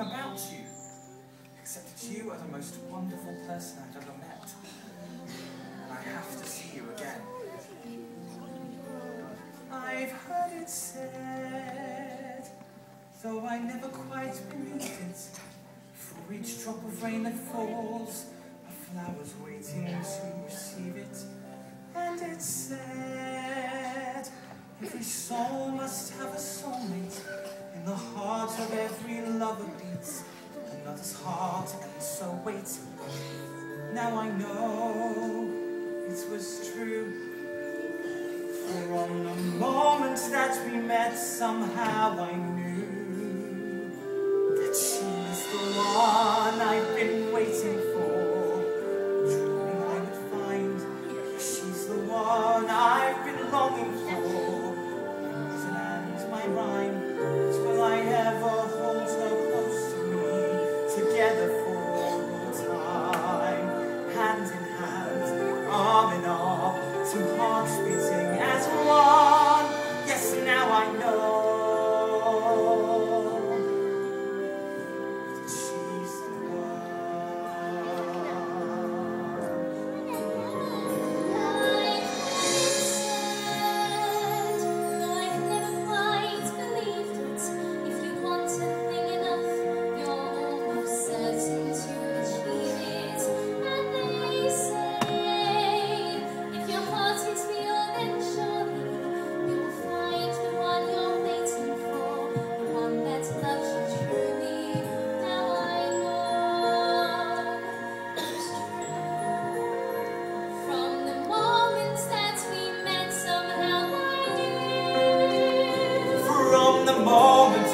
about you, except that you are the most wonderful person I've ever met. And I have to see you again. I've heard it said, though I never quite believed it, for each drop of rain that falls, a flower's waiting to receive it. And it said, every soul must have a soulmate, in the heart of every lover beats, another's heart, so wait. Now I know it was true. For on the moment that we met, somehow I knew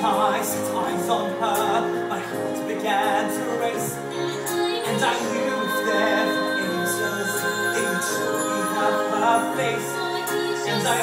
I set eyes on her, my heart began to race, and I knew there were angels, they would have her face. And I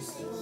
know